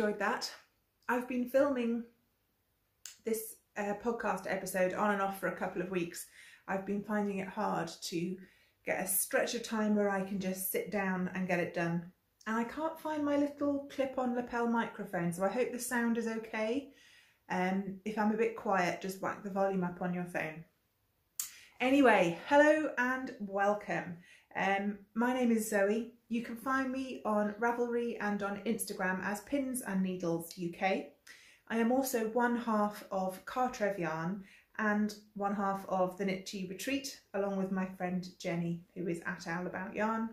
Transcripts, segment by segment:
enjoyed that. I've been filming this uh, podcast episode on and off for a couple of weeks. I've been finding it hard to get a stretch of time where I can just sit down and get it done. And I can't find my little clip-on lapel microphone, so I hope the sound is okay. Um, if I'm a bit quiet, just whack the volume up on your phone. Anyway, hello and welcome. Um, my name is Zoe. You can find me on Ravelry and on Instagram as Pins and Needles UK. I am also one half of Cartref Yarn and one half of the Knit Tea Retreat, along with my friend Jennie, who is at Owl About Yarn.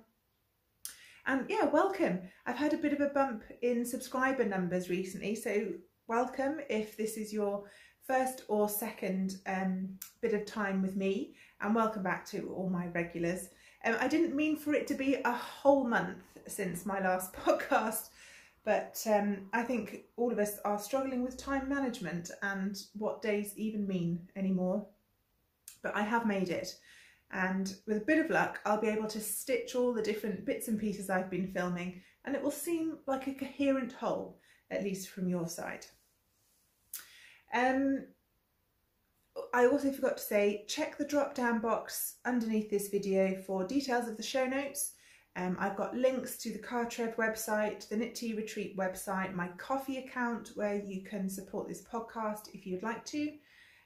And yeah, welcome. I've had a bit of a bump in subscriber numbers recently, so welcome if this is your first or second um, bit of time with me, and welcome back to all my regulars. Um, I didn't mean for it to be a whole month since my last podcast, but um, I think all of us are struggling with time management and what days even mean anymore. But I have made it, and with a bit of luck, I'll be able to stitch all the different bits and pieces I've been filming, and it will seem like a coherent whole, at least from your side. Um, I also forgot to say, check the drop down box underneath this video for details of the show notes. Um, I've got links to the Cartref website, the Knit Tea Retreat website, my Ko-fi account where you can support this podcast if you'd like to,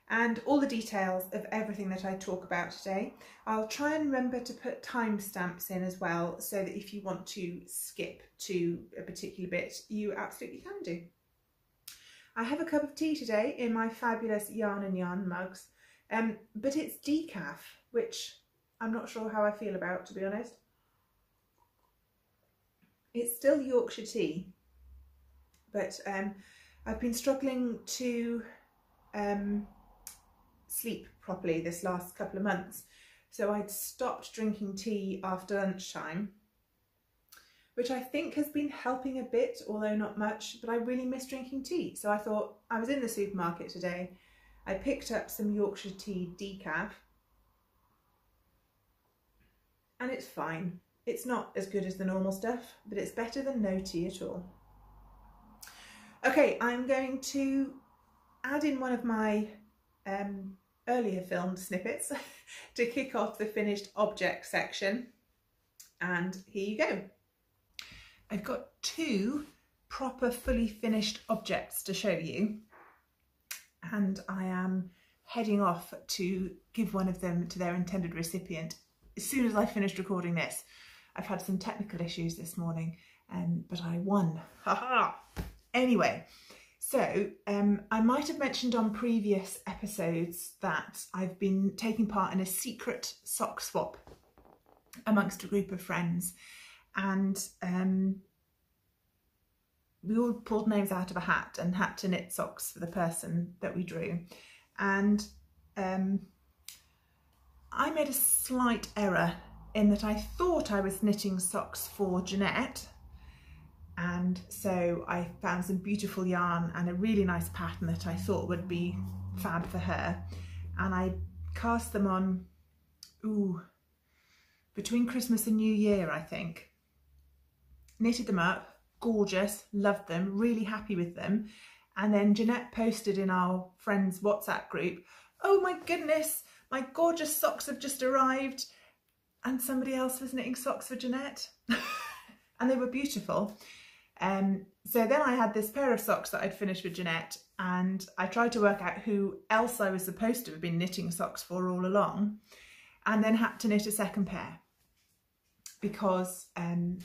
and all the details of everything that I talk about today. I'll try and remember to put timestamps in as well so that if you want to skip to a particular bit, you absolutely can do. I have a cup of tea today in my fabulous Yarn and Yarn mugs, um, but it's decaf, which I'm not sure how I feel about, to be honest. It's still Yorkshire tea, but um, I've been struggling to um, sleep properly this last couple of months, so I'd stopped drinking tea after lunchtime which I think has been helping a bit, although not much, but I really miss drinking tea. So I thought, I was in the supermarket today, I picked up some Yorkshire tea decaf, and it's fine. It's not as good as the normal stuff, but it's better than no tea at all. Okay, I'm going to add in one of my um, earlier filmed snippets to kick off the finished object section. And here you go. I've got two proper fully finished objects to show you and I am heading off to give one of them to their intended recipient as soon as I finished recording this. I've had some technical issues this morning um, but I won. Haha! Anyway, so um, I might have mentioned on previous episodes that I've been taking part in a secret sock swap amongst a group of friends and um, we all pulled names out of a hat and had to knit socks for the person that we drew. And um, I made a slight error in that I thought I was knitting socks for Jeanette. And so I found some beautiful yarn and a really nice pattern that I thought would be fab for her. And I cast them on, ooh, between Christmas and New Year, I think. Knitted them up, gorgeous, loved them, really happy with them. And then Jeanette posted in our friends WhatsApp group, oh my goodness, my gorgeous socks have just arrived. And somebody else was knitting socks for Jeanette. and they were beautiful. Um, so then I had this pair of socks that I'd finished with Jeanette and I tried to work out who else I was supposed to have been knitting socks for all along and then had to knit a second pair because um,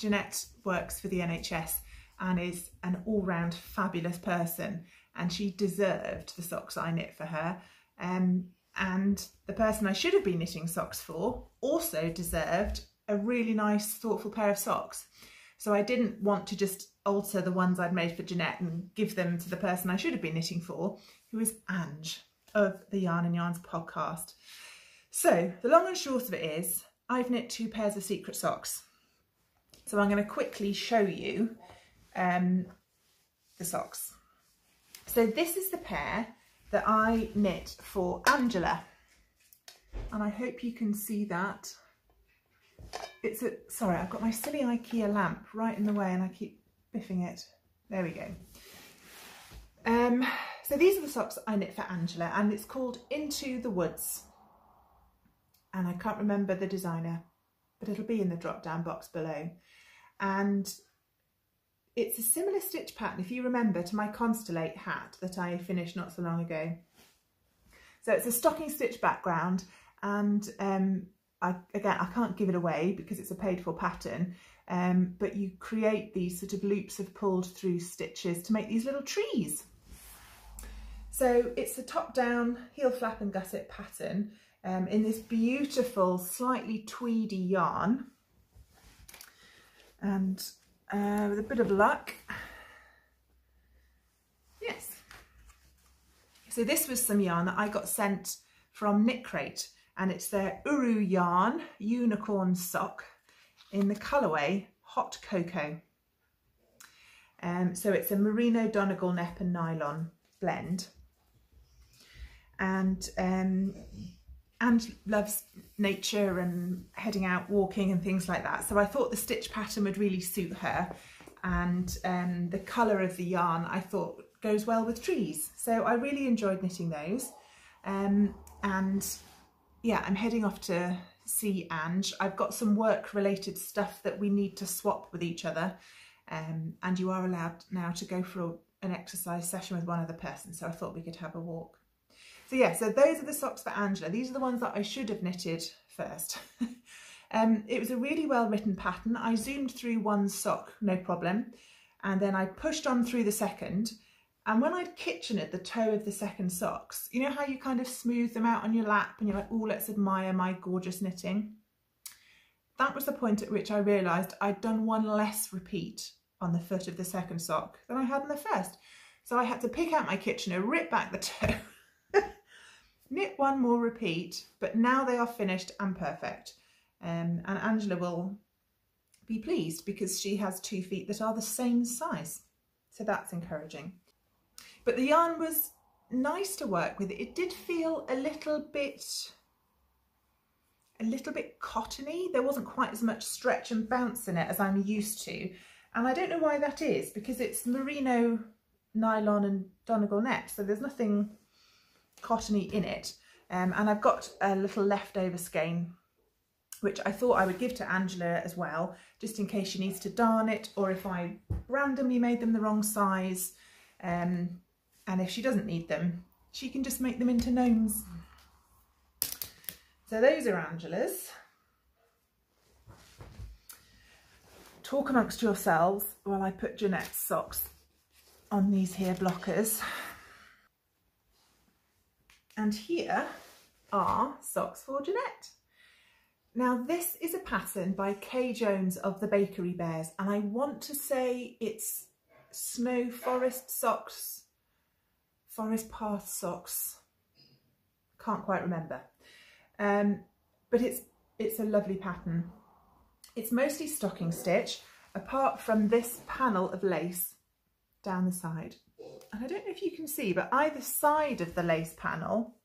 Jeanette works for the NHS and is an all-round fabulous person and she deserved the socks I knit for her. Um, and the person I should have been knitting socks for also deserved a really nice, thoughtful pair of socks. So I didn't want to just alter the ones I'd made for Jeanette and give them to the person I should have been knitting for, who is Ange of the Yarn and Yarns podcast. So the long and short of it is, I've knit two pairs of secret socks. So I'm going to quickly show you um, the socks. So this is the pair that I knit for Angela. And I hope you can see that. It's a, sorry, I've got my silly Ikea lamp right in the way and I keep biffing it. There we go. Um, so these are the socks I knit for Angela and it's called Into the Woods. And I can't remember the designer, but it'll be in the drop down box below. And it's a similar stitch pattern, if you remember, to my Constellate hat that I finished not so long ago. So it's a stocking stitch background and um, I, again, I can't give it away because it's a paid for pattern, um, but you create these sort of loops of pulled through stitches to make these little trees. So it's a top down heel flap and gusset pattern um, in this beautiful, slightly tweedy yarn. And uh, with a bit of luck, yes. So this was some yarn that I got sent from KnitCrate and it's their Uru Yarn Unicorn Sock in the colourway Hot Cocoa. Um, so it's a Merino Donegal Nep and Nylon blend. And um, and loves nature and heading out walking and things like that. So I thought the stitch pattern would really suit her and um, the colour of the yarn I thought goes well with trees. So I really enjoyed knitting those. Um, and yeah, I'm heading off to see Ange. I've got some work related stuff that we need to swap with each other. Um, and you are allowed now to go for a, an exercise session with one other person. So I thought we could have a walk. So yeah, so those are the socks for Angela. These are the ones that I should have knitted first. um, it was a really well written pattern. I zoomed through one sock, no problem. And then I pushed on through the second and when I'd kitchened the toe of the second socks, you know how you kind of smooth them out on your lap and you're like, oh, let's admire my gorgeous knitting. That was the point at which I realised I'd done one less repeat on the foot of the second sock than I had in the first. So I had to pick out my Kitchener, rip back the toe, knit one more repeat, but now they are finished and perfect. Um, and Angela will be pleased because she has two feet that are the same size. So that's encouraging. But the yarn was nice to work with. It did feel a little bit a little bit cottony. There wasn't quite as much stretch and bounce in it as I'm used to. And I don't know why that is because it's merino nylon and Donegal nep. So there's nothing cottony in it. Um, and I've got a little leftover skein which I thought I would give to Angela as well, just in case she needs to darn it or if I randomly made them the wrong size. Um, and if she doesn't need them, she can just make them into gnomes. So those are Angela's. Talk amongst yourselves while I put Jeanette's socks on these here blockers. And here are socks for Jeanette. Now this is a pattern by Kay Jones of the Bakery Bears and I want to say it's Snow Forest socks Forest Path socks. Can't quite remember. Um, but it's, it's a lovely pattern. It's mostly stocking stitch, apart from this panel of lace down the side. And I don't know if you can see, but either side of the lace panel,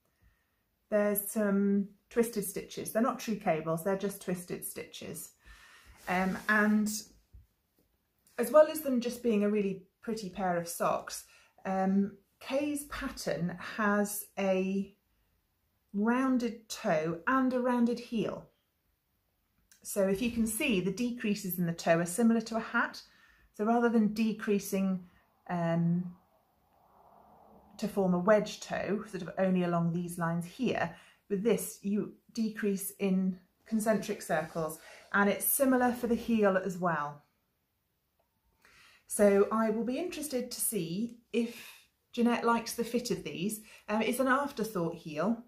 there's some twisted stitches. They're not true cables, they're just twisted stitches. Um, and as well as them just being a really pretty pair of socks, um, Kay's pattern has a rounded toe and a rounded heel. So if you can see the decreases in the toe are similar to a hat. So rather than decreasing um, to form a wedge toe, sort of only along these lines here, with this you decrease in concentric circles and it's similar for the heel as well. So I will be interested to see if Jeanette likes the fit of these. Um, it's an afterthought heel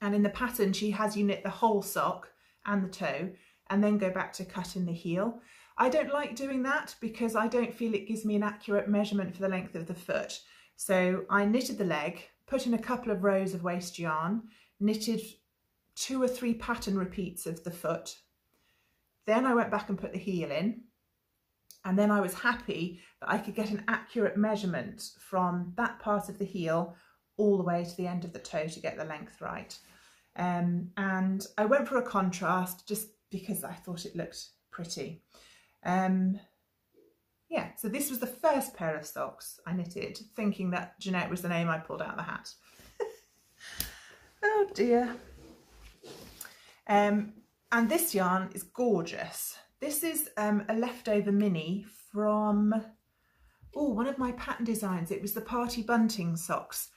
and in the pattern she has you knit the whole sock and the toe and then go back to cutting the heel. I don't like doing that because I don't feel it gives me an accurate measurement for the length of the foot. So I knitted the leg, put in a couple of rows of waste yarn, knitted two or three pattern repeats of the foot. Then I went back and put the heel in. And then I was happy that I could get an accurate measurement from that part of the heel all the way to the end of the toe to get the length right. Um, and I went for a contrast just because I thought it looked pretty. Um, yeah, so this was the first pair of socks I knitted, thinking that Jeanette was the name I pulled out of the hat. oh dear. Um, and this yarn is gorgeous. This is um, a leftover mini from, oh, one of my pattern designs. It was the Party Bunting socks.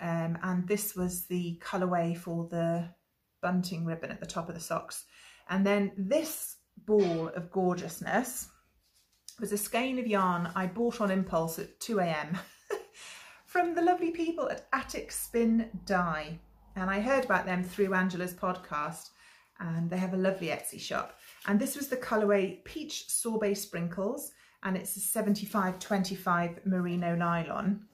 Um, and this was the colourway for the bunting ribbon at the top of the socks. And then this ball of gorgeousness was a skein of yarn I bought on impulse at 2am from the lovely people at Attic Spin Dye. And I heard about them through Angela's podcast and they have a lovely Etsy shop. And this was the colourway Peach Sorbet Sprinkles and it's a 75-25 merino nylon.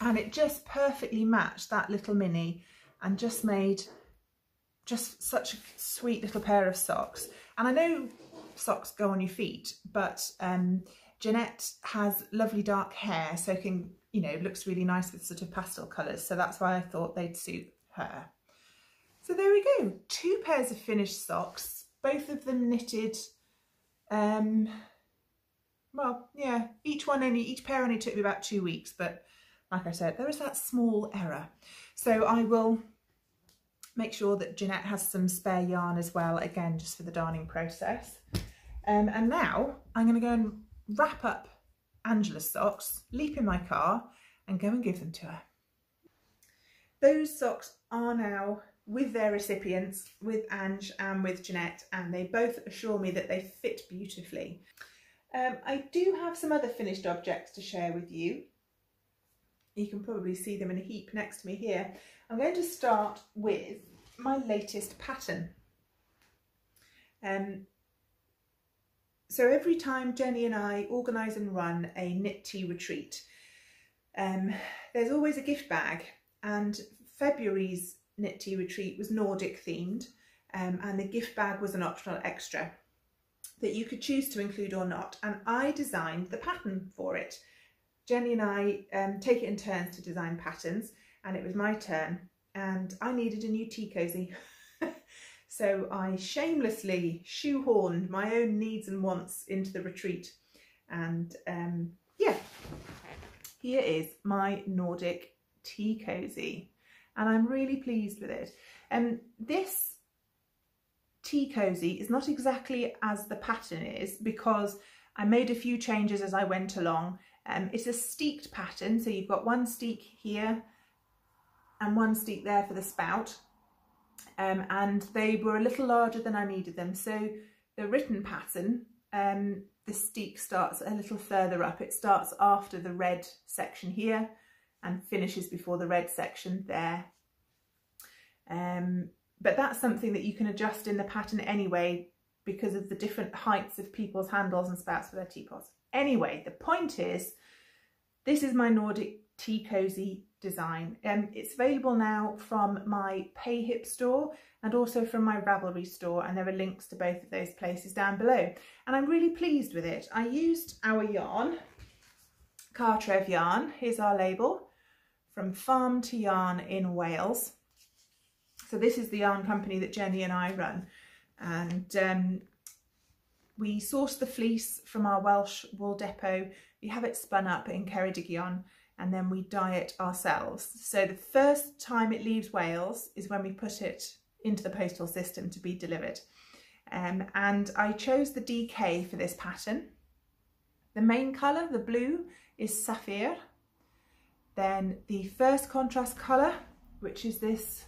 And it just perfectly matched that little mini and just made just such a sweet little pair of socks. And I know socks go on your feet, but um, Jeanette has lovely dark hair, so can, you know, looks really nice with sort of pastel colours. So that's why I thought they'd suit her. So there we go, two pairs of finished socks, both of them knitted, um, well, yeah, each one only, each pair only took me about two weeks, but like I said, there was that small error. So I will make sure that Jeanette has some spare yarn as well, again, just for the darning process. Um, and now I'm going to go and wrap up Angela's socks, leap in my car and go and give them to her. Those socks are now with their recipients, with Ange and with Jeanette, and they both assure me that they fit beautifully. Um, I do have some other finished objects to share with you. You can probably see them in a heap next to me here. I'm going to start with my latest pattern. Um, so every time Jennie and I organise and run a knit tea retreat, um, there's always a gift bag and February's knit tea retreat was Nordic themed um, and the gift bag was an optional extra that you could choose to include or not and I designed the pattern for it. Jennie and I um, take it in turns to design patterns and it was my turn and I needed a new tea cosy. so I shamelessly shoehorned my own needs and wants into the retreat and um, yeah, here is my Nordic tea cosy and I'm really pleased with it. And um, this tea cosy is not exactly as the pattern is because I made a few changes as I went along. Um, it's a steeked pattern, so you've got one steek here and one steek there for the spout. Um, and they were a little larger than I needed them. So the written pattern, um, the steek starts a little further up. It starts after the red section here and finishes before the red section there. Um, but that's something that you can adjust in the pattern anyway because of the different heights of people's handles and spouts for their teapots. Anyway, the point is, this is my Nordic Tea Cozy design. Um, it's available now from my PayHip store and also from my Ravelry store and there are links to both of those places down below. And I'm really pleased with it. I used our yarn, Cartref yarn, here's our label, from Farm to Yarn in Wales. So this is the yarn company that Jennie and I run. And um, we source the fleece from our Welsh wool depot. We have it spun up in Ceredigion and then we dye it ourselves. So the first time it leaves Wales is when we put it into the postal system to be delivered. Um, and I chose the DK for this pattern. The main colour, the blue, is Sapphire. Then the first contrast colour, which is this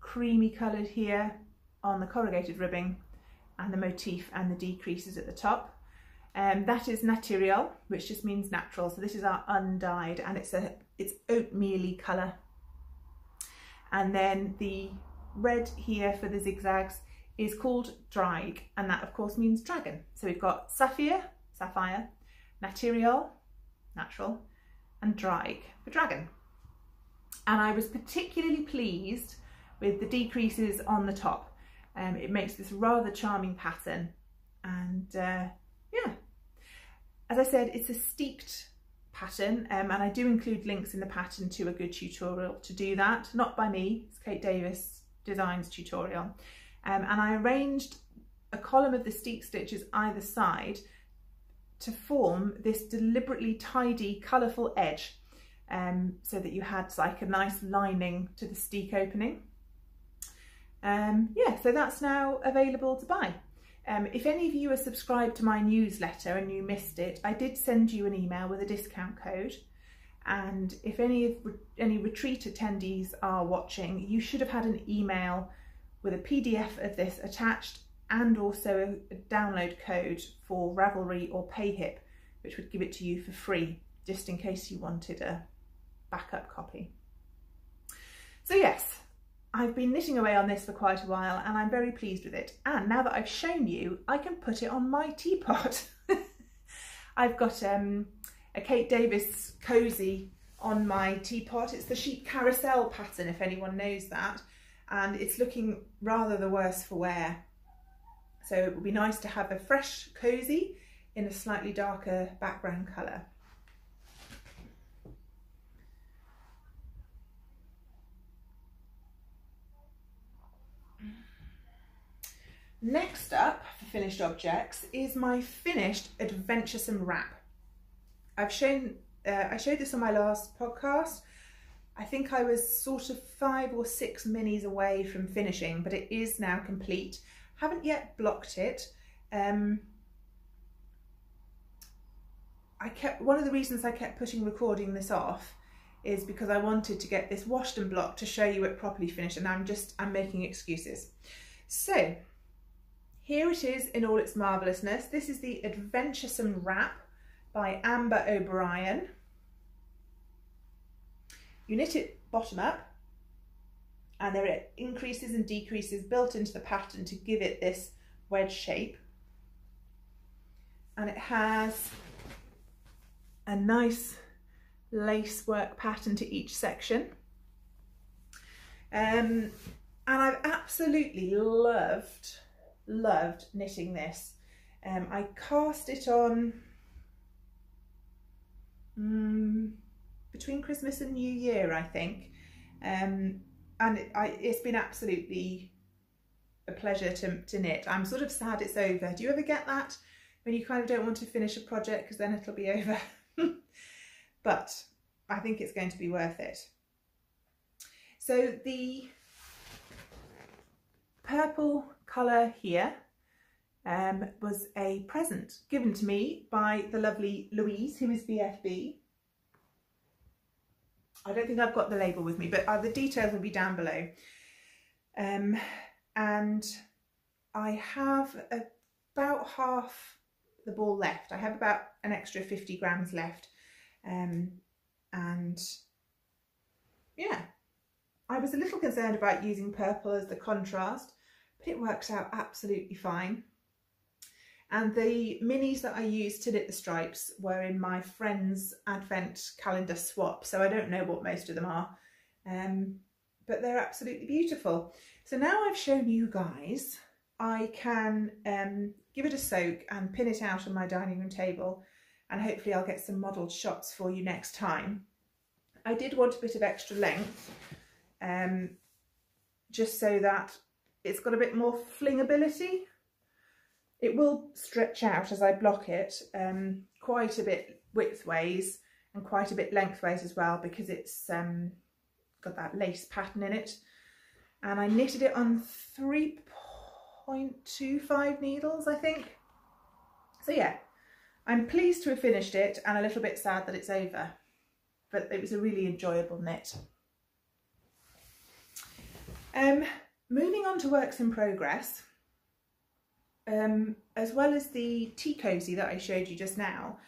creamy coloured here on the corrugated ribbing and the motif and the decreases at the top. Um, that is Naturel, which just means natural. So this is our undyed and it's a it's oatmealy colour. And then the red here for the zigzags is called Draig, and that of course means dragon. So we've got Sapphire, Sapphire, Naturel, natural, and Draig for dragon. And I was particularly pleased with the decreases on the top. Um, it makes this rather charming pattern and uh, yeah, as I said, it's a steeked pattern um, and I do include links in the pattern to a good tutorial to do that, not by me, it's Kate Davies Designs tutorial. Um, and I arranged a column of the steek stitches either side to form this deliberately tidy, colourful edge um, so that you had like a nice lining to the steek opening. Um, yeah, so that's now available to buy. Um, if any of you are subscribed to my newsletter and you missed it, I did send you an email with a discount code. And if any of any retreat attendees are watching, you should have had an email with a PDF of this attached and also a, a download code for Ravelry or Payhip, which would give it to you for free, just in case you wanted a backup copy. So yes, I've been knitting away on this for quite a while and I'm very pleased with it. And now that I've shown you, I can put it on my teapot. I've got um, a Kate Davies cozy on my teapot. It's the sheep carousel pattern, if anyone knows that. And it's looking rather the worse for wear. So it would be nice to have a fresh cozy in a slightly darker background colour. Next up for finished objects is my finished adventuresome wrap. I've shown, uh, I showed this on my last podcast. I think I was sort of five or six minis away from finishing, but it is now complete. Haven't yet blocked it. Um, I kept, one of the reasons I kept putting recording this off is because I wanted to get this washed and blocked to show you it properly finished and I'm just, I'm making excuses. So here it is in all its marvellousness. This is the Adventuresome Wrap by Amber O'Brien. You knit it bottom up and there are increases and decreases built into the pattern to give it this wedge shape. And it has a nice lace work pattern to each section. Um, and I've absolutely loved loved knitting this. Um, I cast it on um, between Christmas and New Year, I think. Um, and it, it's been absolutely a pleasure to, to knit. I'm sort of sad it's over. Do you ever get that? When you kind of don't want to finish a project because then it'll be over. but I think it's going to be worth it. So the purple colour here um, was a present given to me by the lovely Louise, who is BFB. I don't think I've got the label with me, but uh, the details will be down below. Um, and I have about half the ball left. I have about an extra 50 grams left. Um, and yeah, I was a little concerned about using purple as the contrast, it works out absolutely fine. And the minis that I used to knit the stripes were in my friend's advent calendar swap, so I don't know what most of them are, um, but they're absolutely beautiful. So now I've shown you guys, I can um, give it a soak and pin it out on my dining room table, and hopefully I'll get some modelled shots for you next time. I did want a bit of extra length, um, just so that it's got a bit more flingability. It will stretch out as I block it um, quite a bit widthways and quite a bit lengthways as well because it's um, got that lace pattern in it. And I knitted it on 3.25 needles, I think. So yeah, I'm pleased to have finished it and a little bit sad that it's over, but it was a really enjoyable knit. Um, moving on to works in progress, um, as well as the tea cosy that I showed you just now,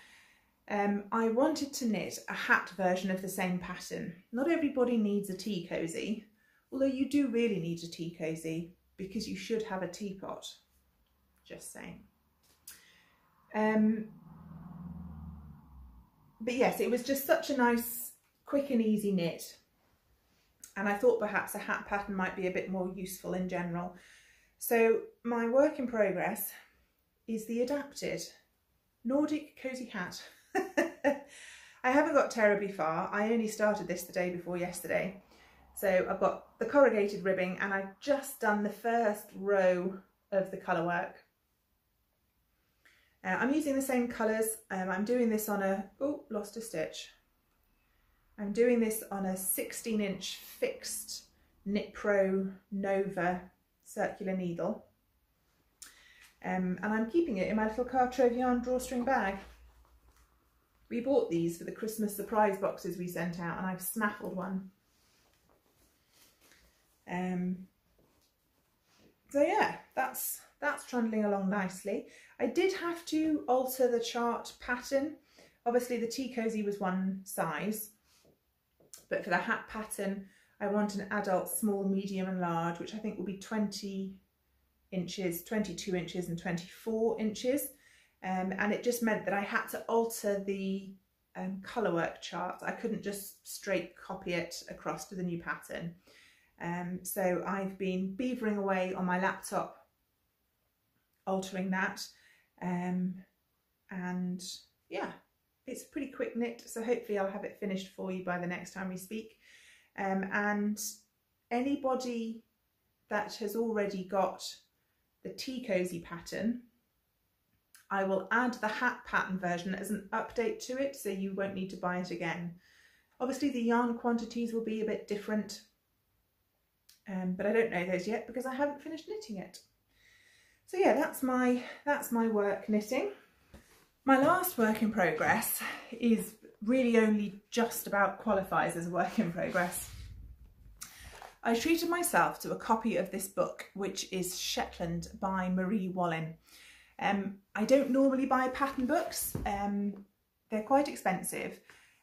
um, I wanted to knit a hat version of the same pattern. Not everybody needs a tea cosy, although you do really need a tea cosy because you should have a teapot, just saying. Um, but yes, it was just such a nice, quick and easy knit. And I thought perhaps a hat pattern might be a bit more useful in general. So my work in progress is the adapted Nordic cozy hat. I haven't got terribly far. I only started this the day before yesterday. So I've got the corrugated ribbing and I've just done the first row of the colour work. Uh, I'm using the same colours. Um, I'm doing this on a, oh, lost a stitch. I'm doing this on a 16 inch fixed Knit Pro Nova circular needle. Um, and I'm keeping it in my little Cartref yarn drawstring bag. We bought these for the Christmas surprise boxes we sent out and I've snaffled one. Um, so yeah, that's that's trundling along nicely. I did have to alter the chart pattern. Obviously the tea cosy was one size, but for the hat pattern, I want an adult small, medium and large, which I think will be 20 inches, 22 inches and 24 inches. Um, and it just meant that I had to alter the um, colour work chart. I couldn't just straight copy it across to the new pattern. Um, so I've been beavering away on my laptop, altering that. Um, and yeah, it's a pretty quick knit. So hopefully I'll have it finished for you by the next time we speak. Um, and anybody that has already got the tea cosy pattern, I will add the hat pattern version as an update to it so you won't need to buy it again. Obviously the yarn quantities will be a bit different, um, but I don't know those yet because I haven't finished knitting it. So yeah, that's my, that's my work knitting. My last work in progress is really only just about qualifies as a work in progress. I treated myself to a copy of this book, which is Shetland by Marie Wallin. Um, I don't normally buy pattern books, um, they're quite expensive,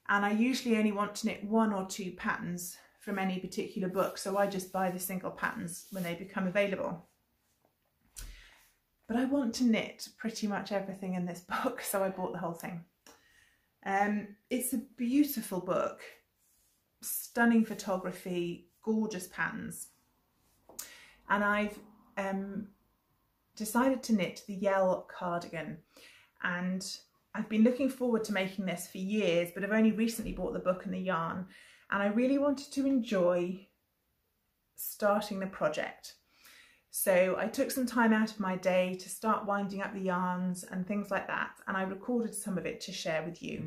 and I usually only want to knit one or two patterns from any particular book, so I just buy the single patterns when they become available. But I want to knit pretty much everything in this book, so I bought the whole thing. Um, it's a beautiful book, stunning photography, gorgeous patterns. And I've um, decided to knit the Yell cardigan and I've been looking forward to making this for years but I've only recently bought the book and the yarn and I really wanted to enjoy starting the project. So I took some time out of my day to start winding up the yarns and things like that and I recorded some of it to share with you.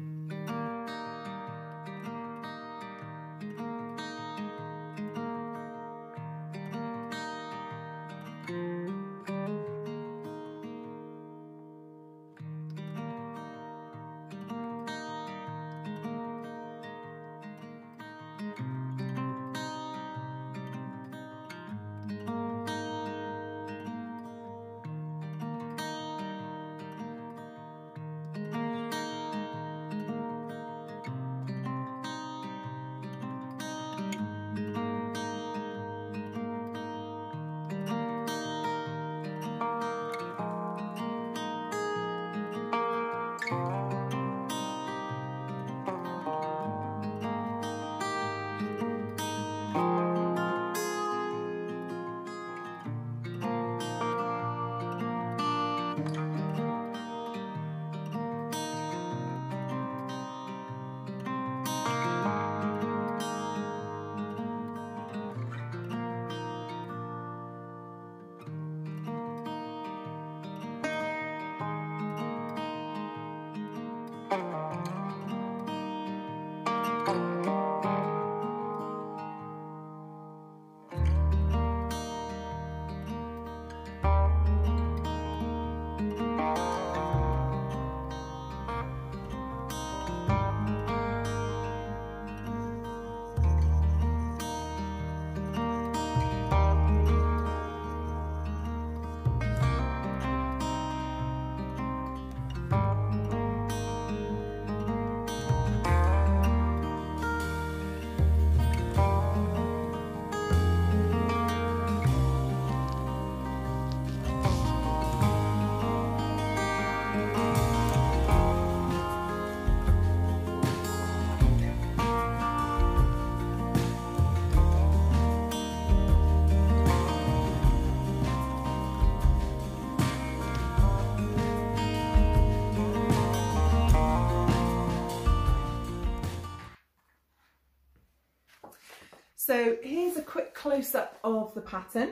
So here's a quick close-up of the pattern.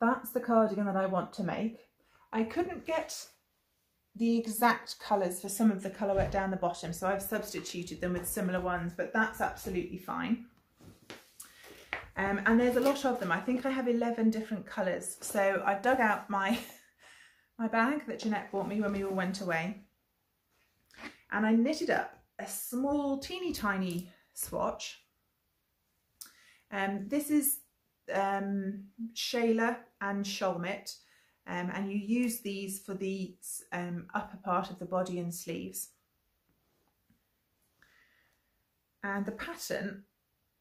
That's the cardigan that I want to make. I couldn't get the exact colours for some of the colour work down the bottom, so I've substituted them with similar ones, but that's absolutely fine. Um, and there's a lot of them. I think I have 11 different colours. So I've dug out my, my bag that Jeanette bought me when we all went away. And I knitted up a small, teeny tiny swatch. Um, this is um, Shaela and Sholmit. Um, and you use these for the um, upper part of the body and sleeves. And the pattern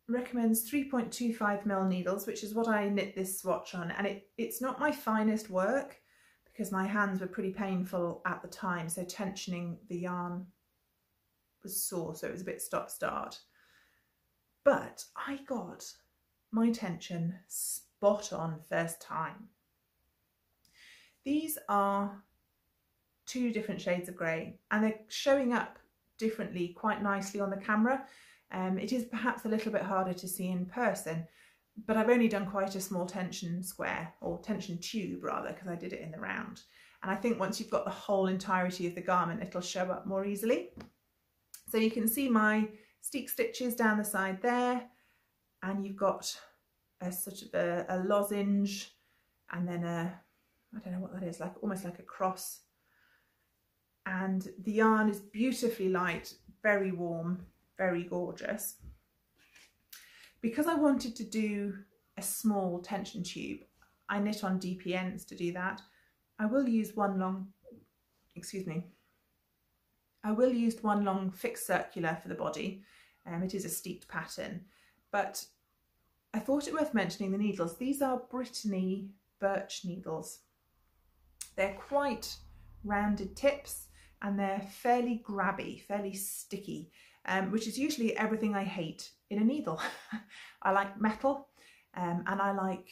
recommends 3.25 mil needles, which is what I knit this swatch on. And it, it's not my finest work because my hands were pretty painful at the time. So tensioning the yarn was sore, so it was a bit stop-start. But I got my tension spot on first time. These are two different shades of grey and they're showing up differently quite nicely on the camera. Um, it is perhaps a little bit harder to see in person, but I've only done quite a small tension square or tension tube rather because I did it in the round. And I think once you've got the whole entirety of the garment, it'll show up more easily. So you can see my steek stitches down the side there and you've got a sort of a, a lozenge and then a, I don't know what that is, like almost like a cross. And the yarn is beautifully light, very warm, very gorgeous. Because I wanted to do a small tension tube, I knit on DPNs to do that. I will use one long, excuse me, I will use one long fixed circular for the body. Um, it is a steeked pattern, but I thought it worth mentioning the needles. These are Brittany birch needles. They're quite rounded tips and they're fairly grabby, fairly sticky um, which is usually everything I hate in a needle. I like metal um, and I like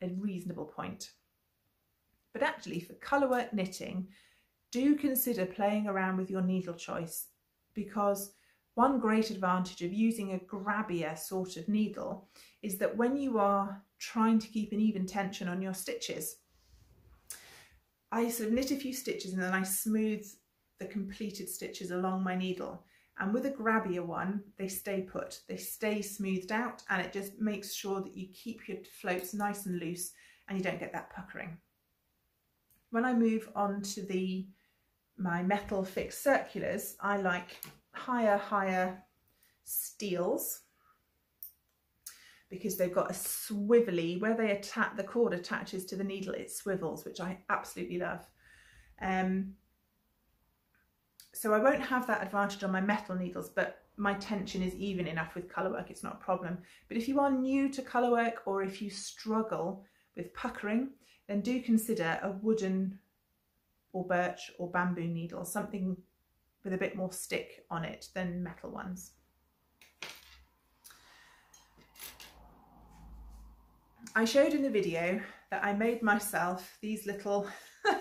a reasonable point. But actually for colourwork knitting, do consider playing around with your needle choice because one great advantage of using a grabbier sort of needle is that when you are trying to keep an even tension on your stitches, I sort of knit a few stitches and then I smooth the completed stitches along my needle and with a grabbier one, they stay put, they stay smoothed out and it just makes sure that you keep your floats nice and loose and you don't get that puckering. When I move on to the my metal fixed circulars, I like HiyaHiya steels because they've got a swivelly, where they attach, the cord attaches to the needle, it swivels, which I absolutely love. Um, so I won't have that advantage on my metal needles, but my tension is even enough with colourwork, it's not a problem. But if you are new to colourwork or if you struggle with puckering, then do consider a wooden or birch or bamboo needle, something with a bit more stick on it than metal ones. I showed in the video that I made myself these little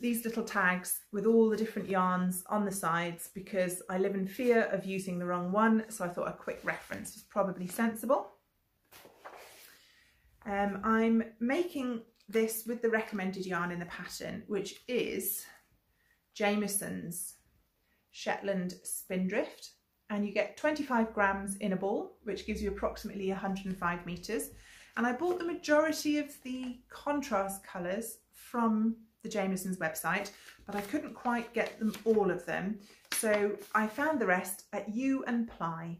these little tags with all the different yarns on the sides because I live in fear of using the wrong one so I thought a quick reference was probably sensible. Um, I'm making this with the recommended yarn in the pattern which is Jamieson's Shetland Spindrift and you get 25 grams in a ball which gives you approximately 105 metres and I bought the majority of the contrast colours from the Jamieson's website, but I couldn't quite get them all of them. So I found the rest at You and Ply,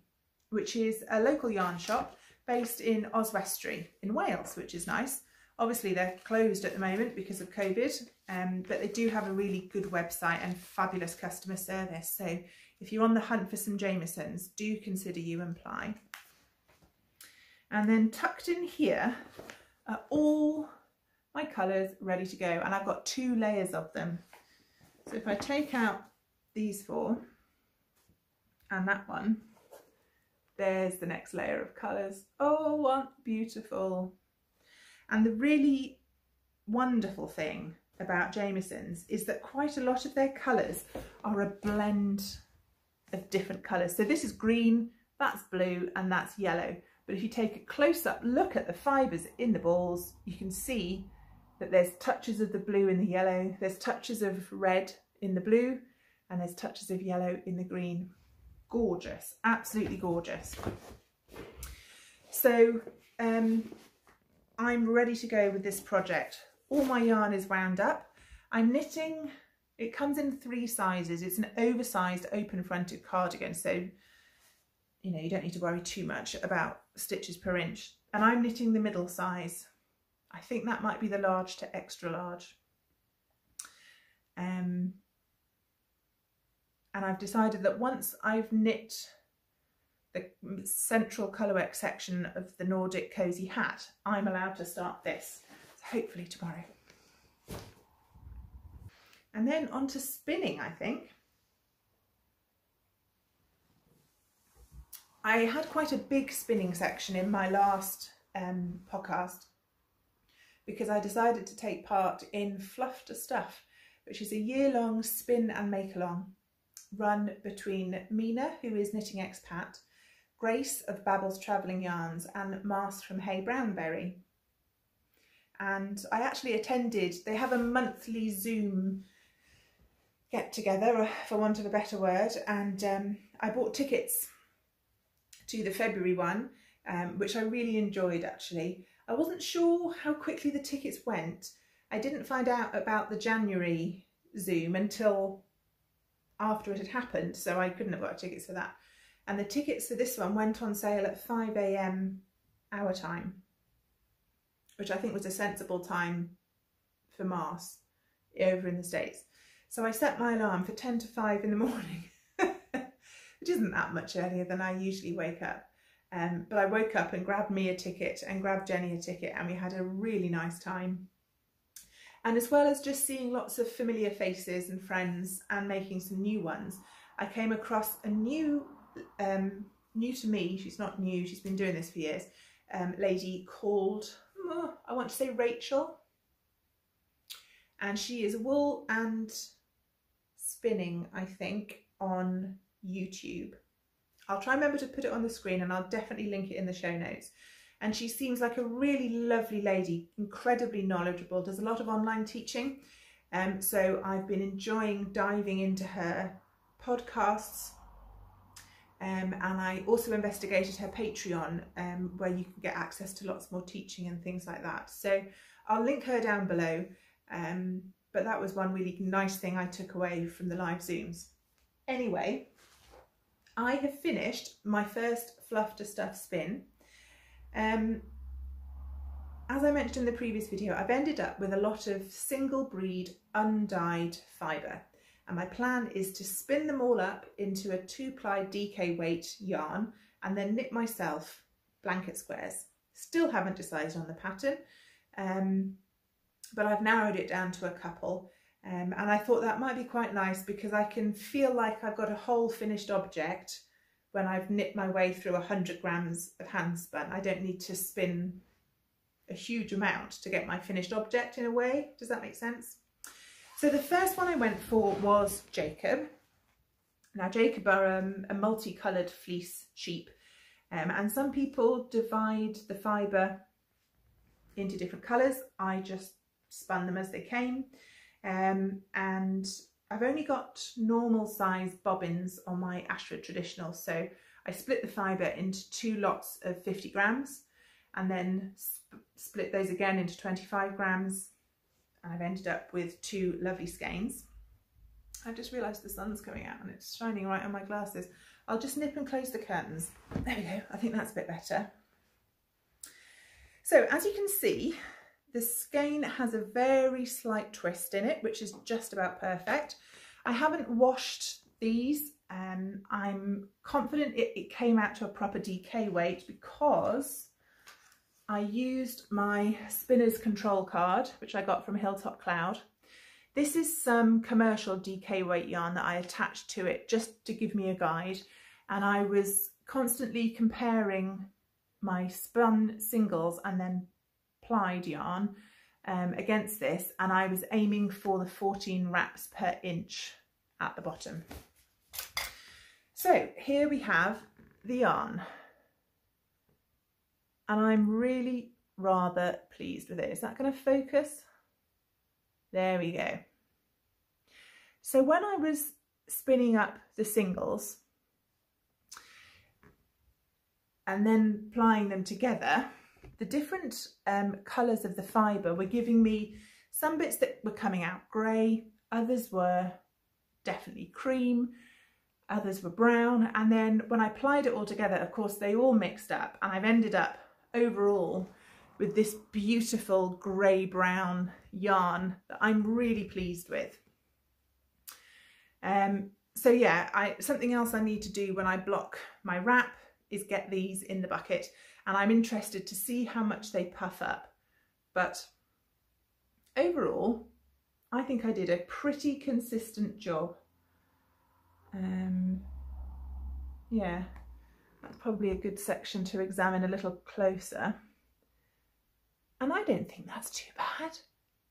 which is a local yarn shop based in Oswestry in Wales, which is nice. Obviously they're closed at the moment because of COVID, um, but they do have a really good website and fabulous customer service. So if you're on the hunt for some Jamiesons, do consider You and Ply. And then tucked in here are all my colours ready to go and I've got two layers of them. So if I take out these four and that one, there's the next layer of colours. Oh, what beautiful. And the really wonderful thing about Jamieson's is that quite a lot of their colours are a blend of different colours. So this is green, that's blue and that's yellow. But if you take a close up look at the fibres in the balls, you can see that there's touches of the blue in the yellow, there's touches of red in the blue, and there's touches of yellow in the green. Gorgeous, absolutely gorgeous. So um, I'm ready to go with this project. All my yarn is wound up. I'm knitting, it comes in three sizes. It's an oversized open fronted cardigan. So, you know, you don't need to worry too much about stitches per inch. And I'm knitting the middle size. I think that might be the large to extra large. Um, and I've decided that once I've knit the central colourwork section of the Nordic Cozy Hat, I'm allowed to start this. Hopefully tomorrow. And then on to spinning, I think. I had quite a big spinning section in my last um, podcast because I decided to take part in Fluff to Stuff, which is a year-long spin and make-along run between Mina, who is Knitting Expat, Grace of Babel's Travelling Yarns and Marce from Hey Brownberry. And I actually attended, they have a monthly Zoom get together, uh, for want of a better word, and um, I bought tickets to the February one, um, which I really enjoyed actually. I wasn't sure how quickly the tickets went. I didn't find out about the January Zoom until after it had happened, so I couldn't have got tickets for that. And the tickets for this one went on sale at 5am our time, which I think was a sensible time for Marce over in the States. So I set my alarm for 10 to 5 in the morning, which isn't that much earlier than I usually wake up. Um, but I woke up and grabbed me a ticket and grabbed Jennie a ticket and we had a really nice time. And as well as just seeing lots of familiar faces and friends and making some new ones, I came across a new, um, new to me, she's not new, she's been doing this for years, um, lady called, oh, I want to say Rachel. And she is wool and spinning, I think, on YouTube. I'll try and remember to put it on the screen and I'll definitely link it in the show notes and she seems like a really lovely lady, incredibly knowledgeable, does a lot of online teaching. Um, so I've been enjoying diving into her podcasts um, and I also investigated her Patreon um, where you can get access to lots more teaching and things like that. So I'll link her down below. Um, but that was one really nice thing I took away from the live Zooms. Anyway, I have finished my first Fluff to Stuff spin um, as I mentioned in the previous video, I've ended up with a lot of single breed undyed fibre and my plan is to spin them all up into a two ply DK weight yarn and then knit myself blanket squares. Still haven't decided on the pattern, um, but I've narrowed it down to a couple um, and I thought that might be quite nice because I can feel like I've got a whole finished object when I've knit my way through 100 grams of hand spun. I don't need to spin a huge amount to get my finished object in a way. Does that make sense? So the first one I went for was Jacob. Now Jacob are um, a multicoloured fleece sheep um, and some people divide the fibre into different colours. I just spun them as they came um, and I've only got normal size bobbins on my Ashford Traditional, so I split the fibre into two lots of 50 grams and then sp split those again into 25 grams and I've ended up with two lovely skeins. I've just realised the sun's coming out and it's shining right on my glasses. I'll just nip and close the curtains. There we go, I think that's a bit better. So as you can see, the skein has a very slight twist in it, which is just about perfect. I haven't washed these. Um, I'm confident it, it came out to a proper DK weight because I used my spinner's control card, which I got from Hilltop Cloud. This is some commercial DK weight yarn that I attached to it just to give me a guide. And I was constantly comparing my spun singles and then plied yarn um, against this and I was aiming for the 14 wraps per inch at the bottom. So here we have the yarn and I'm really rather pleased with it. Is that going to focus? There we go. So when I was spinning up the singles and then plying them together, the different um, colours of the fibre were giving me some bits that were coming out grey, others were definitely cream, others were brown. And then when I plied it all together, of course, they all mixed up and I've ended up overall with this beautiful grey brown yarn that I'm really pleased with. Um, so yeah, I, something else I need to do when I block my wrap is get these in the bucket and I'm interested to see how much they puff up. But overall, I think I did a pretty consistent job. Um, yeah, probably a good section to examine a little closer. And I don't think that's too bad,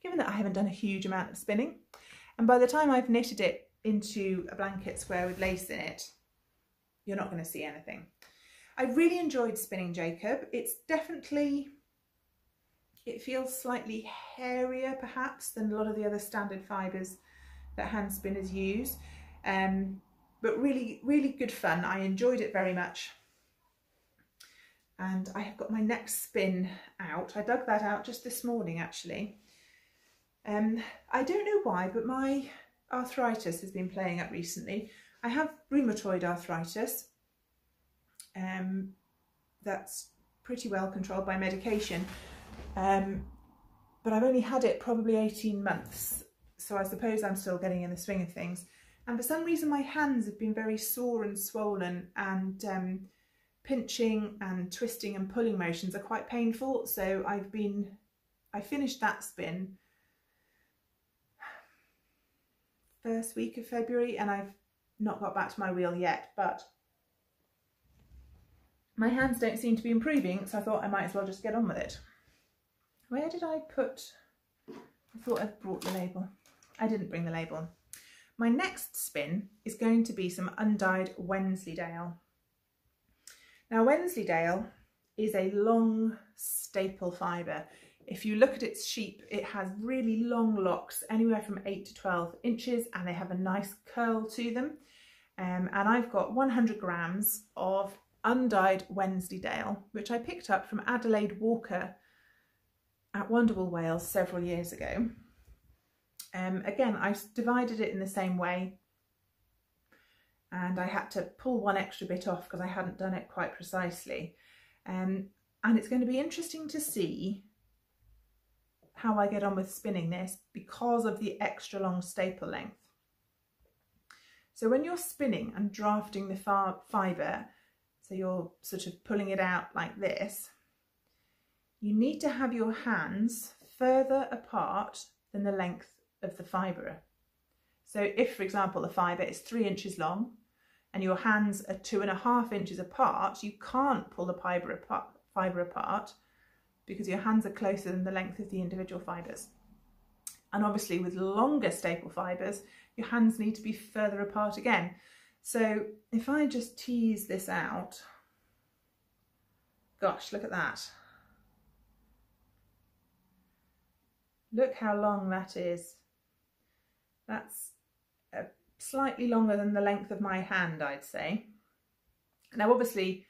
given that I haven't done a huge amount of spinning. And by the time I've knitted it into a blanket square with lace in it, you're not going to see anything. I really enjoyed spinning Jacob. It's definitely, it feels slightly hairier perhaps than a lot of the other standard fibres that hand spinners use. Um, but really, really good fun. I enjoyed it very much. And I have got my next spin out. I dug that out just this morning, actually. Um, I don't know why, but my arthritis has been playing up recently. I have rheumatoid arthritis. Um, that's pretty well controlled by medication. Um, but I've only had it probably 18 months. So I suppose I'm still getting in the swing of things. And for some reason, my hands have been very sore and swollen and um, pinching and twisting and pulling motions are quite painful. So I've been, I finished that spin first week of February and I've not got back to my wheel yet, but my hands don't seem to be improving. So I thought I might as well just get on with it. Where did I put, I thought I'd brought the label. I didn't bring the label. My next spin is going to be some undyed Wensleydale. Now Wensleydale is a long staple fibre. If you look at its sheep, it has really long locks, anywhere from 8 to 12 inches, and they have a nice curl to them. Um, and I've got 100 grams of undyed Wensleydale, which I picked up from Adelaide Walker at Wonderwool Wales several years ago. Um, again, I divided it in the same way and I had to pull one extra bit off because I hadn't done it quite precisely. Um, and it's going to be interesting to see how I get on with spinning this because of the extra long staple length. So when you're spinning and drafting the fibre, so you're sort of pulling it out like this, you need to have your hands further apart than the length of the fibre. So if, for example, the fibre is three inches long and your hands are two and a half inches apart, you can't pull the fibre apart, fibre apart because your hands are closer than the length of the individual fibres. And obviously with longer staple fibres, your hands need to be further apart again. So if I just tease this out, gosh, look at that. Look how long that is. That's slightly longer than the length of my hand, I'd say. Now, obviously,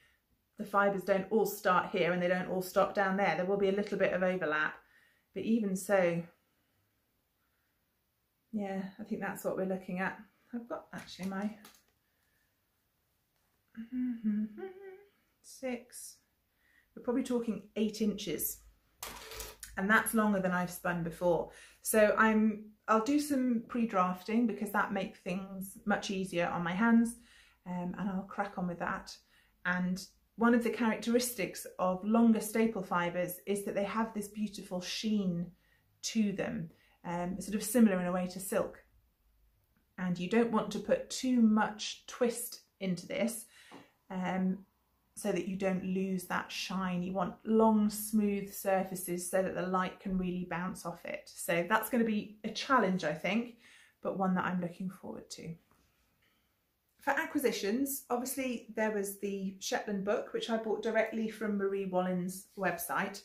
the fibres don't all start here and they don't all stop down there. There will be a little bit of overlap, but even so, yeah, I think that's what we're looking at. I've got actually my six, we're probably talking eight inches and that's longer than I've spun before. So I'm, I'll do some pre-drafting because that makes things much easier on my hands um, and I'll crack on with that. And one of the characteristics of longer staple fibres is that they have this beautiful sheen to them, um, sort of similar in a way to silk. And you don't want to put too much twist into this um, so that you don't lose that shine. You want long, smooth surfaces so that the light can really bounce off it. So that's going to be a challenge, I think, but one that I'm looking forward to. for acquisitions, obviously there was the Shetland book, which I bought directly from Marie Wallin's website.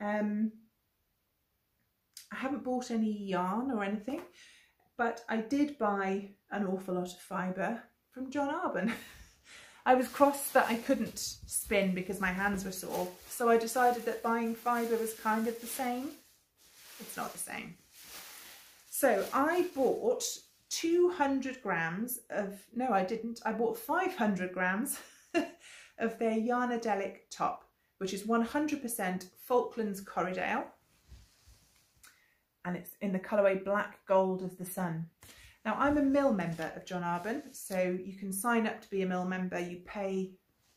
Um, I haven't bought any yarn or anything, but I did buy an awful lot of fibre from John Arbon. I was cross that I couldn't spin because my hands were sore, so I decided that buying fibre was kind of the same. It's not the same. So I bought 200 grams of, no I didn't, I bought 500 grams of their Yarnadelic top, which is 100% Falklands Corriedale. And it's in the colourway Black Gold as the Sun. Now I'm a mill member of John Arbon, so you can sign up to be a mill member. You pay,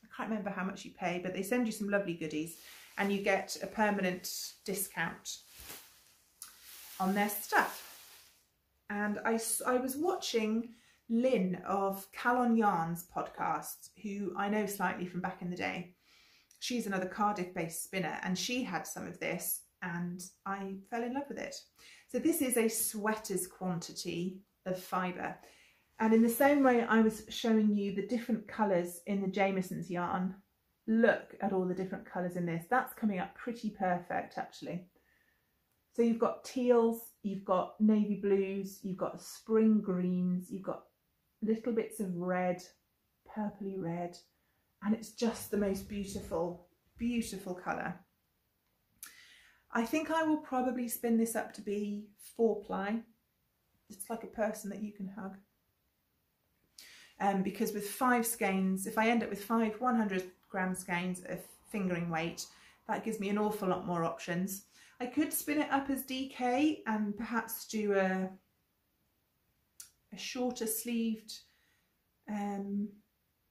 I can't remember how much you pay, but they send you some lovely goodies and you get a permanent discount on their stuff and I, I was watching Lynn of Calon Yarns podcast, who I know slightly from back in the day. She's another Cardiff based spinner and she had some of this and I fell in love with it. So this is a sweater's quantity of fibre. And in the same way I was showing you the different colours in the Jamieson's yarn, look at all the different colours in this. That's coming up pretty perfect actually. So you've got teals, you've got navy blues, you've got spring greens, you've got little bits of red, purpley red, and it's just the most beautiful, beautiful colour. I think I will probably spin this up to be four ply. It's like a person that you can hug. Um, because with five skeins, if I end up with five 100 gram skeins of fingering weight, that gives me an awful lot more options. I could spin it up as DK and perhaps do a, a shorter sleeved um,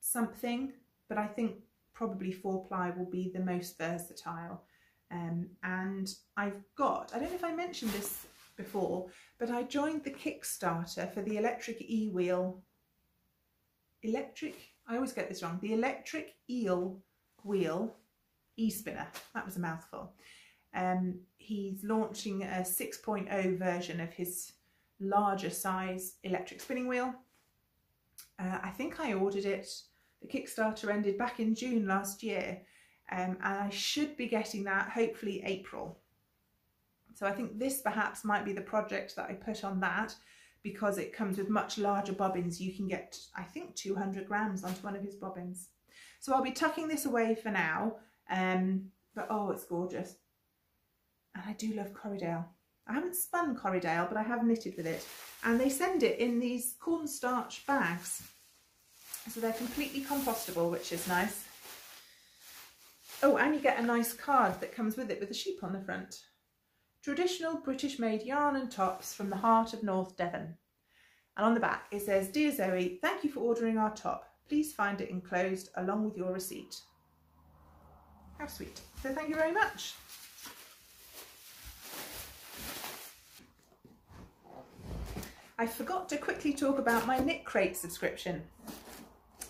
something, but I think probably four ply will be the most versatile. Um, and I've got, I don't know if I mentioned this before, but I joined the Kickstarter for the electric e-wheel, electric, I always get this wrong, the electric eel wheel e-spinner, that was a mouthful. Um, he's launching a 6.0 version of his larger size electric spinning wheel. Uh, I think I ordered it, the Kickstarter ended back in June last year, um, and I should be getting that hopefully April. So I think this perhaps might be the project that I put on that because it comes with much larger bobbins. You can get, I think, 200 grams onto one of his bobbins. So I'll be tucking this away for now, um, but oh, it's gorgeous and I do love Corriedale. I haven't spun Corriedale, but I have knitted with it. And they send it in these cornstarch bags. So they're completely compostable, which is nice. Oh, and you get a nice card that comes with it with a sheep on the front. Traditional British made yarn and tops from the heart of North Devon. And on the back it says, Dear Zoe, thank you for ordering our top. Please find it enclosed along with your receipt. How sweet. So thank you very much. I forgot to quickly talk about my KnitCrate subscription.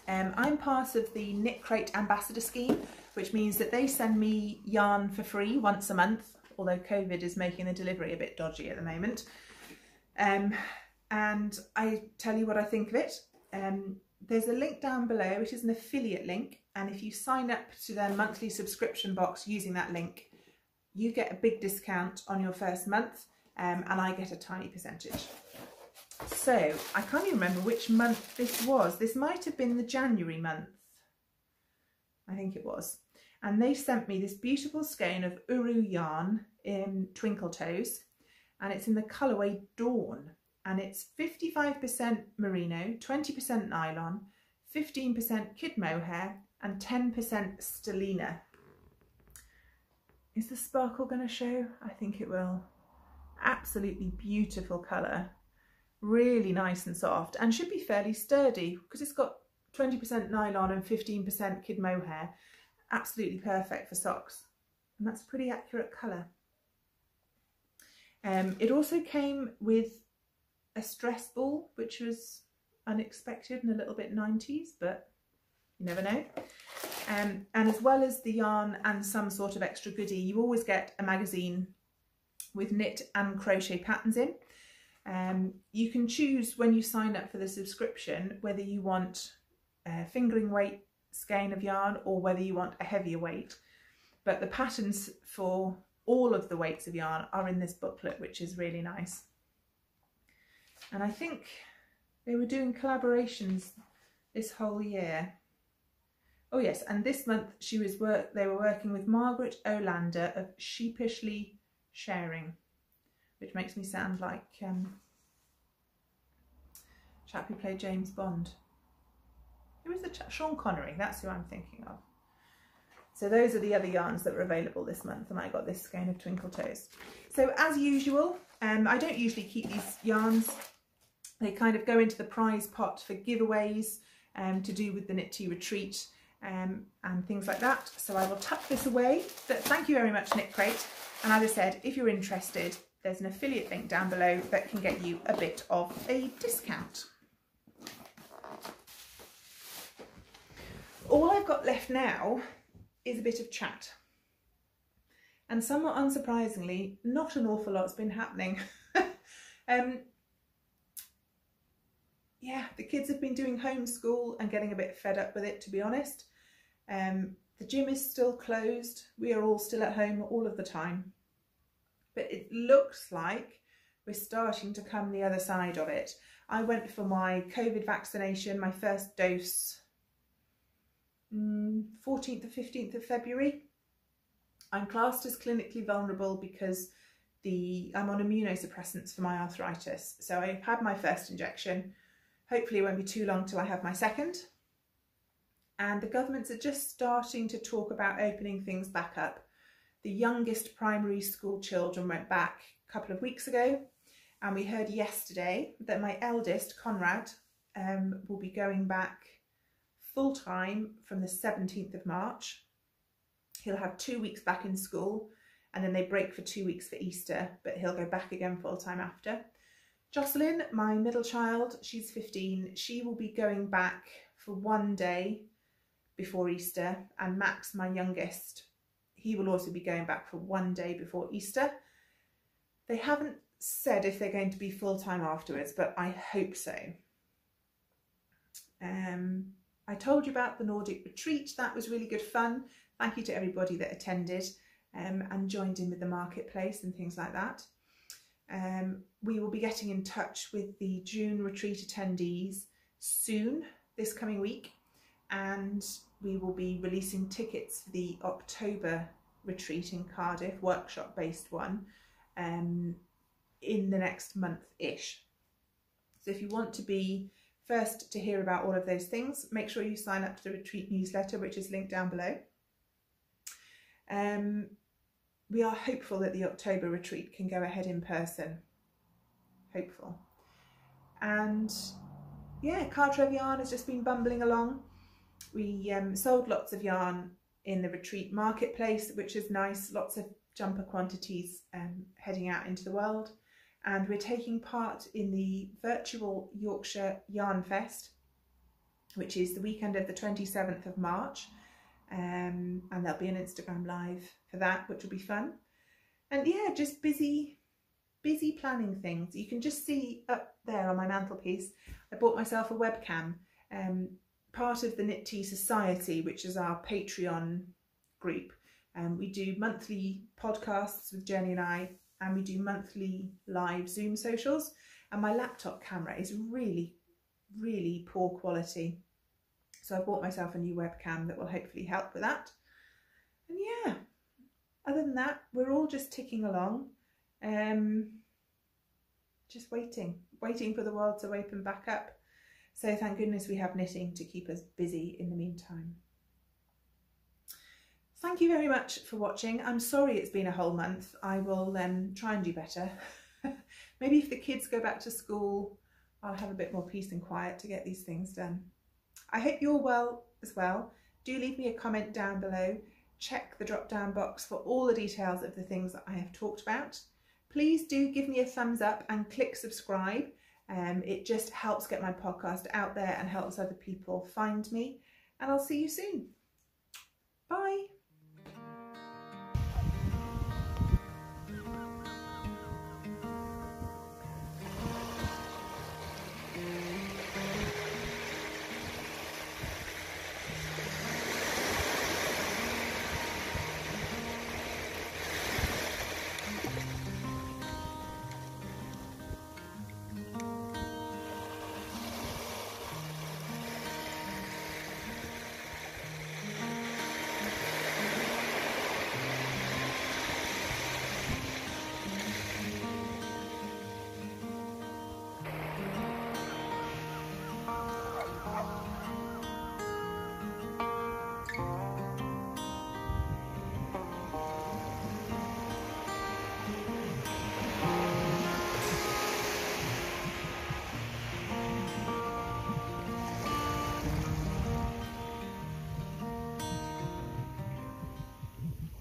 Um, I'm part of the KnitCrate Ambassador Scheme, which means that they send me yarn for free once a month, although COVID is making the delivery a bit dodgy at the moment. Um, and I tell you what I think of it. Um, there's a link down below, it is an affiliate link, and if you sign up to their monthly subscription box using that link, you get a big discount on your first month, um, and I get a tiny percentage. So I can't even remember which month this was. This might have been the January month. I think it was. And they sent me this beautiful skein of Uru yarn in Twinkle Toes. And it's in the colourway Dawn. And it's 55% merino, 20% nylon, 15% kid mohair and 10% stellina. Is the sparkle going to show? I think it will. Absolutely beautiful colour really nice and soft and should be fairly sturdy because it's got 20% nylon and 15% kid mohair. Absolutely perfect for socks. And that's a pretty accurate colour. Um, it also came with a stress ball, which was unexpected and a little bit 90s, but you never know. Um, and as well as the yarn and some sort of extra goodie, you always get a magazine with knit and crochet patterns in. Um, you can choose when you sign up for the subscription whether you want a fingering weight skein of yarn or whether you want a heavier weight. But the patterns for all of the weights of yarn are in this booklet, which is really nice. And I think they were doing collaborations this whole year. Oh yes, and this month she was work. They were working with Margaret Olander of Sheepishly Sharing, which makes me sound like um, chap who played James Bond. Who was the chap? Sean Connery. That's who I'm thinking of. So those are the other yarns that were available this month, and I got this skein of Twinkle Toes. So as usual, um, I don't usually keep these yarns. They kind of go into the prize pot for giveaways um, to do with the Knit Tea Retreat um, and things like that. So I will tuck this away. But thank you very much, KnitCrate. And as I said, if you're interested, there's an affiliate link down below that can get you a bit of a discount. All I've got left now is a bit of chat. And somewhat unsurprisingly, not an awful lot's been happening. um, yeah, the kids have been doing homeschool and getting a bit fed up with it, to be honest. Um, the gym is still closed. We are all still at home all of the time. But it looks like we're starting to come the other side of it. I went for my COVID vaccination, my first dose, 14th mm, or 15th of February. I'm classed as clinically vulnerable because the I'm on immunosuppressants for my arthritis. So I've had my first injection. Hopefully it won't be too long till I have my second. And the governments are just starting to talk about opening things back up. The youngest primary school children went back a couple of weeks ago. And we heard yesterday that my eldest, Conrad, um, will be going back full time from the 17th of March. He'll have two weeks back in school and then they break for two weeks for Easter, but he'll go back again full time after. Jocelyn, my middle child, she's 15. She will be going back for one day before Easter, and Max, my youngest, he will also be going back for one day before Easter. They haven't said if they're going to be full time afterwards, but I hope so. Um, I told you about the Nordic retreat. That was really good fun. Thank you to everybody that attended um, and joined in with the marketplace and things like that. Um, we will be getting in touch with the June retreat attendees soon, this coming week, and we will be releasing tickets for the October retreat in Cardiff, workshop based one, um, in the next month-ish. So if you want to be first to hear about all of those things, make sure you sign up to the retreat newsletter, which is linked down below. Um, we are hopeful that the October retreat can go ahead in person. Hopeful. And yeah, Cartref yarn has just been bumbling along. We um, sold lots of yarn in the retreat marketplace, which is nice. Lots of jumper quantities um, heading out into the world. And we're taking part in the virtual Yorkshire Yarn Fest, which is the weekend of the 27th of March um, and there'll be an Instagram live for that, which will be fun. And yeah, just busy, busy planning things. You can just see up there on my mantelpiece, I bought myself a webcam, um, part of the Knit Tea Society, which is our Patreon group. Um, we do monthly podcasts with Jennie and I, and we do monthly live Zoom socials. And my laptop camera is really, really poor quality. So I bought myself a new webcam that will hopefully help with that. And yeah, other than that, we're all just ticking along. Um, just waiting, waiting for the world to open back up. So thank goodness we have knitting to keep us busy in the meantime. Thank you very much for watching. I'm sorry it's been a whole month. I will um, try and do better. Maybe if the kids go back to school, I'll have a bit more peace and quiet to get these things done. I hope you're well as well. Do leave me a comment down below. Check the drop down box for all the details of the things that I have talked about. Please do give me a thumbs up and click subscribe. Um, it just helps get my podcast out there and helps other people find me. And I'll see you soon. Bye.